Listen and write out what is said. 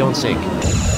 don't sink.